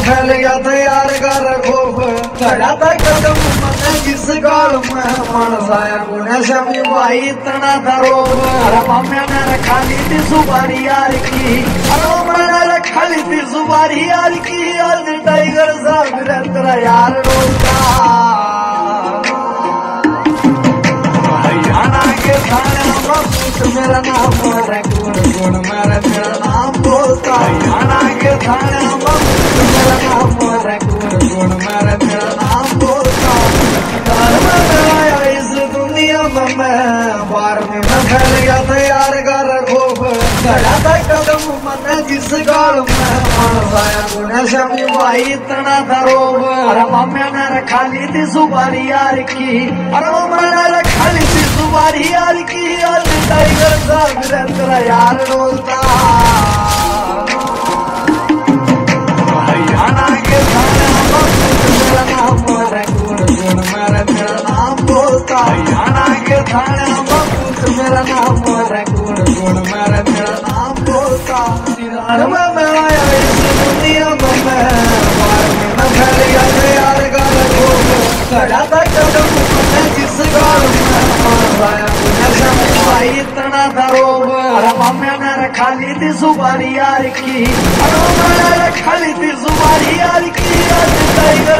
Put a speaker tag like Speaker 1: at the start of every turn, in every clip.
Speaker 1: फैल गया तैयार कर खोफ खड़ा था कदम मने जिस गाल में मन गुने शमी भाई इतना धरो अरे माम्या ने रखा ली थी सुबारी यार की अरे मैंने रखा ली थी सुबारी यार की आज टाइगर साहब तेरा यार रोता हरियाणा के थाने में मेरा नाम गुण गुण मेरा मेरा नाम बोलता हरियाणा के थाने में मेरा इतना धरो अरे मम्मी ने रखा थी सुबारी यार की अरे मम्मी ने रखा थी सुबारी यार की आज टाइगर साहब तेरा यार रोलता मेरा मेरा नाम बोलता हरियाणा के। थाने मेरा नाम है गुण गुण मेरा मेरा नाम बोलता अरे मैं मैं आया इस दुनिया में मैं में मैं फैल गया तैयार कर खड़ा था कदम मैं जिस गाल में आया नशा में भाई इतना ने सुबारी यार की। अरे मैंने सुबारी यार की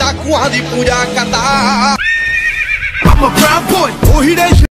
Speaker 2: डाकुआ दी पूजा कता I'm a proud boy, oh he that